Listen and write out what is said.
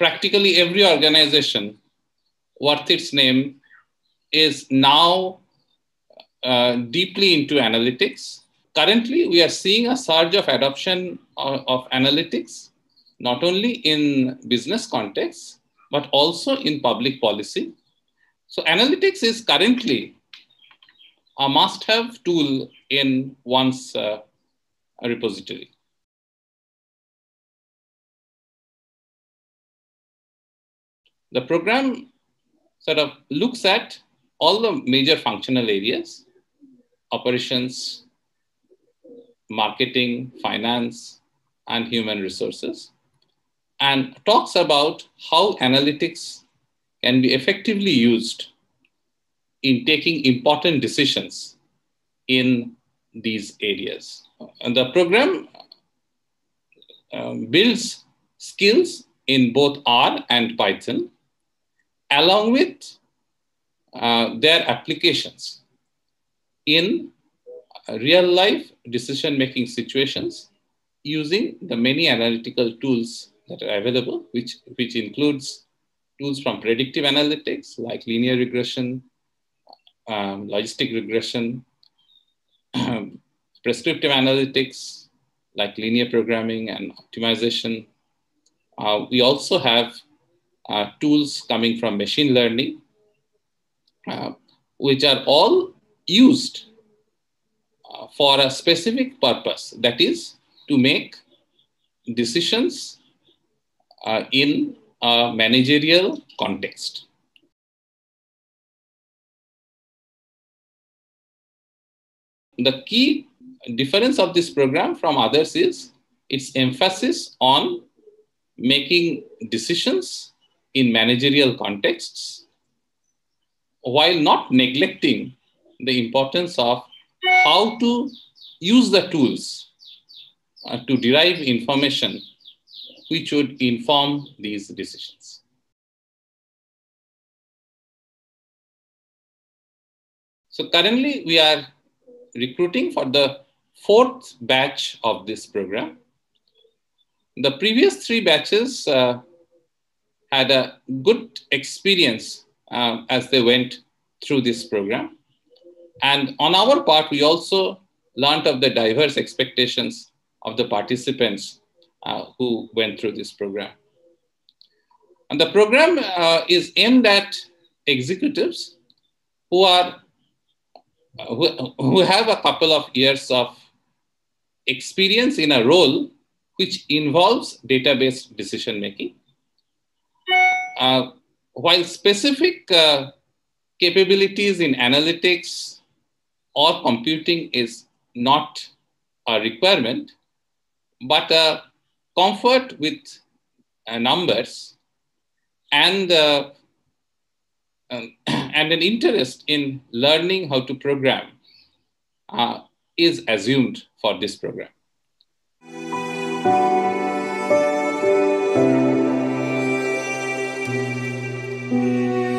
practically every organization worth its name is now uh, deeply into analytics. Currently, we are seeing a surge of adoption of, of analytics, not only in business contexts, but also in public policy. So, analytics is currently a must have tool in one's uh, repository. The program sort of looks at all the major functional areas operations, marketing, finance, and human resources, and talks about how analytics can be effectively used in taking important decisions in these areas. And the program um, builds skills in both R and Python, along with uh, their applications in real life decision making situations using the many analytical tools that are available, which, which includes tools from predictive analytics like linear regression, um, logistic regression, prescriptive analytics like linear programming and optimization. Uh, we also have uh, tools coming from machine learning, uh, which are all used uh, for a specific purpose, that is to make decisions uh, in a managerial context. The key difference of this program from others is its emphasis on making decisions in managerial contexts while not neglecting the importance of how to use the tools uh, to derive information which would inform these decisions. So currently we are recruiting for the fourth batch of this program. The previous three batches uh, had a good experience uh, as they went through this program. And on our part, we also learned of the diverse expectations of the participants uh, who went through this program. And the program uh, is aimed at executives who are who, who have a couple of years of experience in a role which involves database decision making. Uh, while specific uh, capabilities in analytics or computing is not a requirement, but a comfort with uh, numbers and uh, um, and an interest in learning how to program uh, is assumed for this program. Música